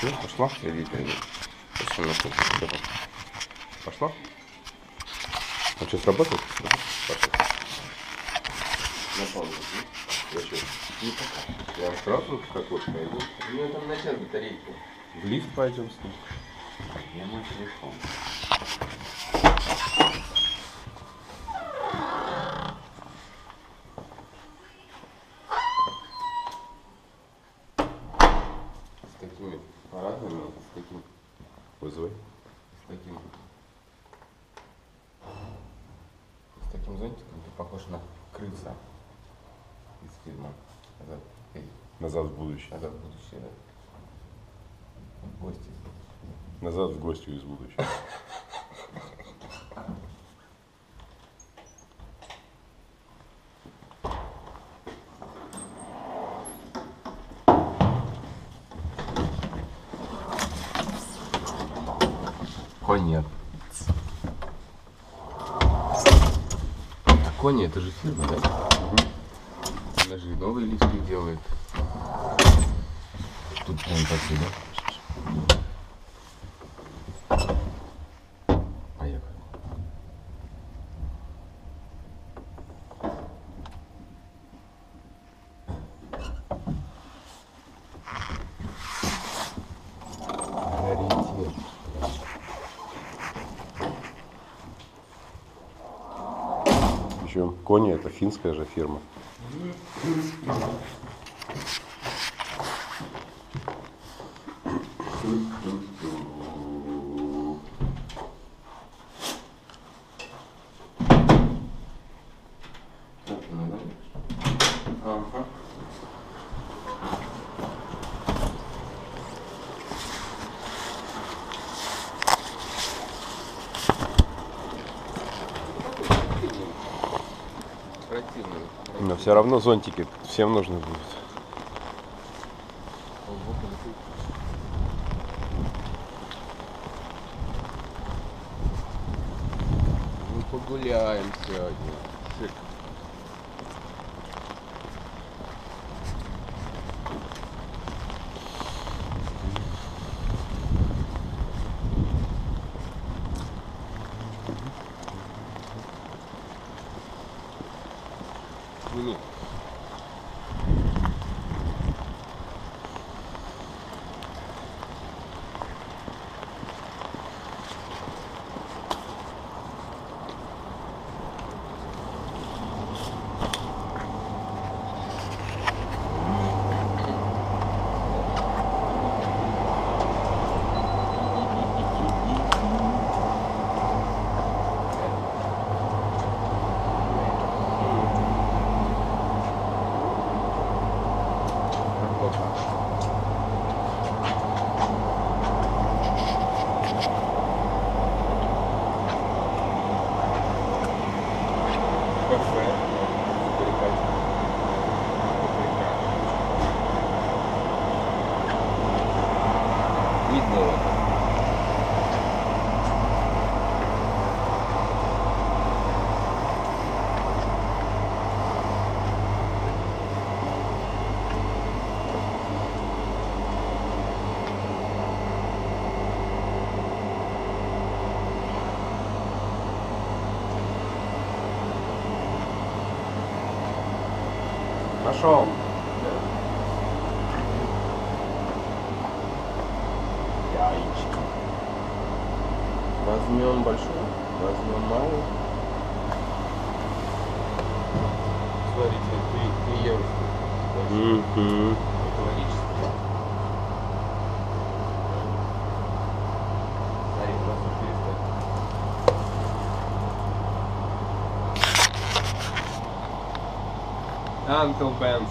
Ну, пошла. Иди, иди. Пошла на кухню. Давай. Пошла? А что, сработает? Да? Пошла. На паузу. Зачем? Не пока. Я сразу как вот пойду. У него там на час батарейки. В лифт пойдем с ним. Я мой телефон. С такими парадами, с таким вызывай. С таким... С таким зонтиком ты похож на крыса из фильма «Назад, эй, Назад в будущее. назад в будущее», да? В Гости. Назад в гости из будущего. Конец. А Кони это же фирма, да? Она же и новые лифты делает. Тут прям такие, да? Причем Кони это финская же фирма. Так, все равно зонтики всем нужны будут. Мы погуляем сегодня. 面。Видно вот. Возьмем большой, возьмем малый. Смотрите, 3, 3 евро. 400. Uncle Ben's.